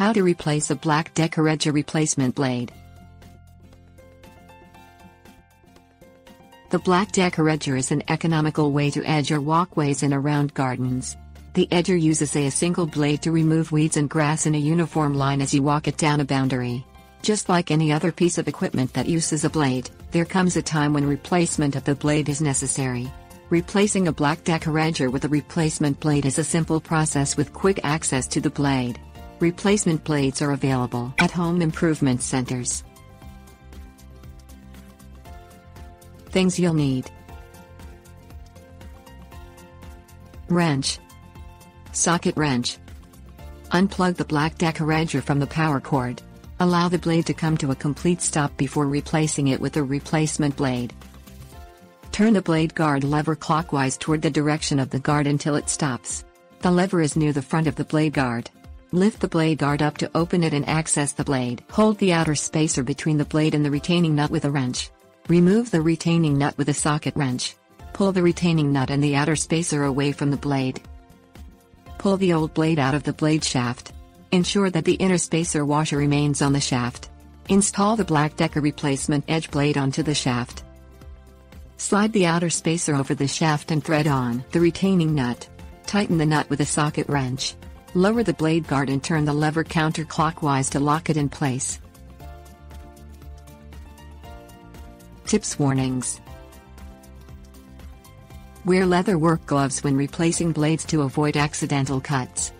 How to replace a black Decker Edger replacement blade. The black Decker Edger is an economical way to edge your walkways and around gardens. The edger uses a single blade to remove weeds and grass in a uniform line as you walk it down a boundary. Just like any other piece of equipment that uses a blade, there comes a time when replacement of the blade is necessary. Replacing a black Decker Edger with a replacement blade is a simple process with quick access to the blade. Replacement blades are available at home improvement centers. Things you'll need Wrench Socket wrench Unplug the black Decker from the power cord. Allow the blade to come to a complete stop before replacing it with a replacement blade. Turn the blade guard lever clockwise toward the direction of the guard until it stops. The lever is near the front of the blade guard. Lift the blade guard up to open it and access the blade. Hold the outer spacer between the blade and the retaining nut with a wrench. Remove the retaining nut with a socket wrench. Pull the retaining nut and the outer spacer away from the blade. Pull the old blade out of the blade shaft. Ensure that the inner spacer washer remains on the shaft. Install the black Decker replacement edge blade onto the shaft. Slide the outer spacer over the shaft and thread on the retaining nut. Tighten the nut with a socket wrench. Lower the blade guard and turn the lever counterclockwise to lock it in place. Tips Warnings Wear leather work gloves when replacing blades to avoid accidental cuts.